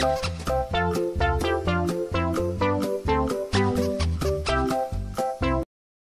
Bye.